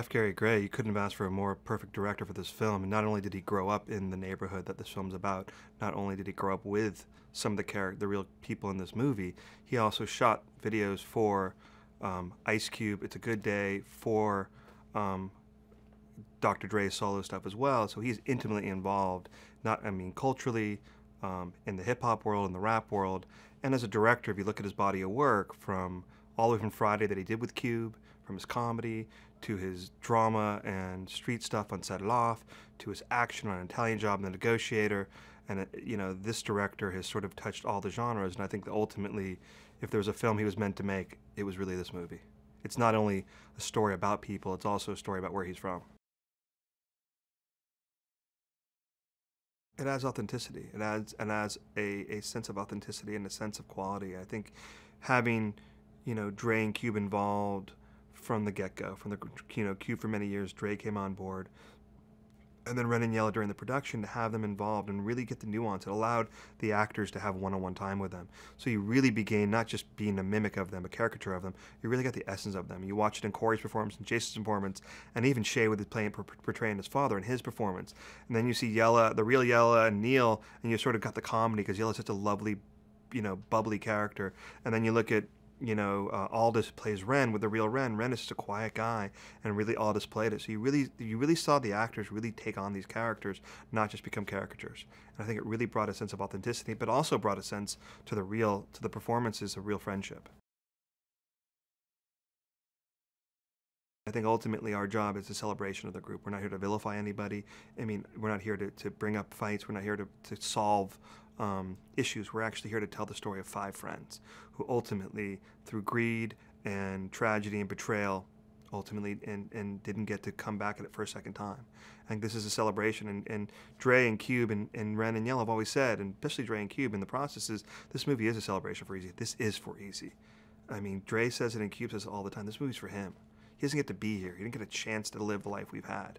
F. Gary Gray, you couldn't have asked for a more perfect director for this film. And not only did he grow up in the neighborhood that this film's about, not only did he grow up with some of the char- the real people in this movie, he also shot videos for um, Ice Cube, It's a Good Day, for um, Dr. Dre's solo stuff as well. So he's intimately involved, not I mean culturally, um, in the hip hop world, in the rap world, and as a director, if you look at his body of work from all the way from Friday that he did with Cube, from his comedy to his drama and street stuff on Set It Off, to his action on Italian Job and The Negotiator, and uh, you know this director has sort of touched all the genres, and I think that ultimately, if there was a film he was meant to make, it was really this movie. It's not only a story about people; it's also a story about where he's from. it adds authenticity. It adds and adds a, a sense of authenticity and a sense of quality. I think having, you know, Dre and Cube involved from the get go, from the you know Cube for many years, Dre came on board, and then Ren and Yella during the production to have them involved and really get the nuance. It allowed the actors to have one-on-one time with them. So you really began not just being a mimic of them, a caricature of them. You really got the essence of them. You watch it in Corey's performance, and Jason's performance, and even Shay with his playing portraying his father in his performance. And then you see Yella, the real Yella, and Neil, and you sort of got the comedy because Yella's such a lovely, you know, bubbly character. And then you look at you know, uh, Aldis plays Ren with the real Ren. Ren is just a quiet guy, and really Aldis played it. So you really, you really saw the actors really take on these characters, not just become caricatures. And I think it really brought a sense of authenticity, but also brought a sense to the real, to the performances of real friendship. I think ultimately our job is a celebration of the group. We're not here to vilify anybody. I mean, we're not here to, to bring up fights. We're not here to, to solve um, issues. We're actually here to tell the story of five friends who ultimately, through greed and tragedy and betrayal, ultimately and, and didn't get to come back at it for a second time. I think this is a celebration. And, and Dre and Cube and, and Ren and Yella have always said, and especially Dre and Cube in the process, is this movie is a celebration for Eazy. This is for Eazy. I mean, Dre says it and Cube says it all the time. This movie's for him. He doesn't get to be here. He didn't get a chance to live the life we've had.